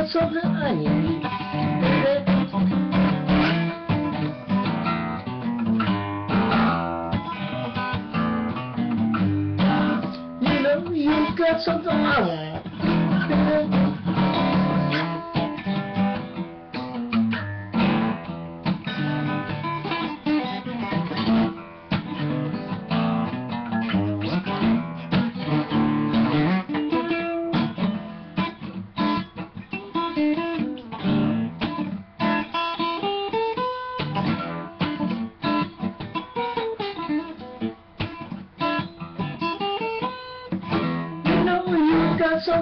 got something I need. You know, you got something I want.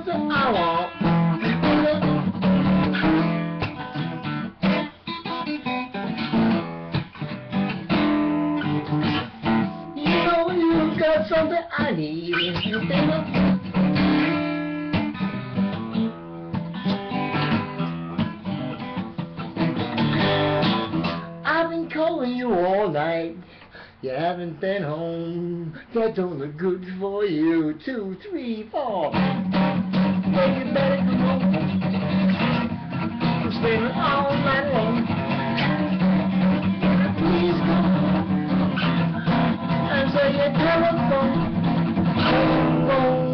You know, you got something I need. I've been calling you all night. You haven't been home. That don't look good for you. Two, three, four. Well, you better home. I'm spending all long. Please telephone. Phone.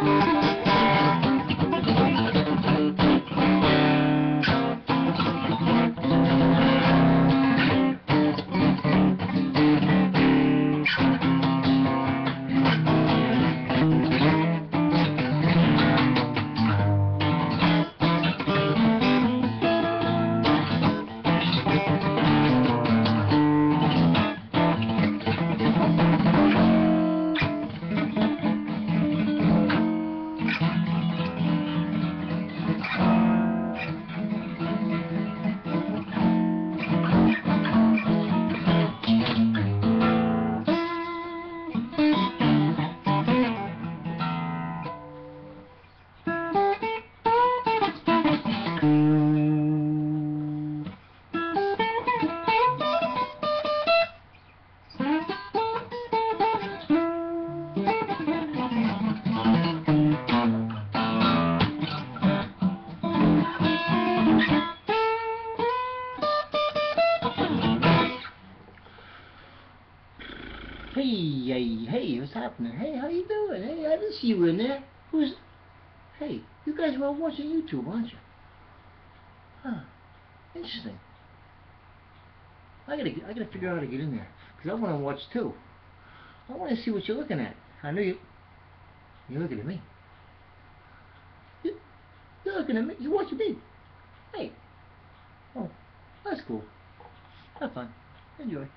Thank you. Hey, hey, hey, what's happening? Hey, how you doing? Hey, I didn't see you in there. Who's... Hey, you guys were watching YouTube, aren't you? Huh. Interesting. I gotta, I gotta figure out how to get in there. Because I want to watch too. I want to see what you're looking at. I know you... You're looking at me. You, you're looking at me. You're watching me. Hey. Oh, that's cool. Have fun. Enjoy.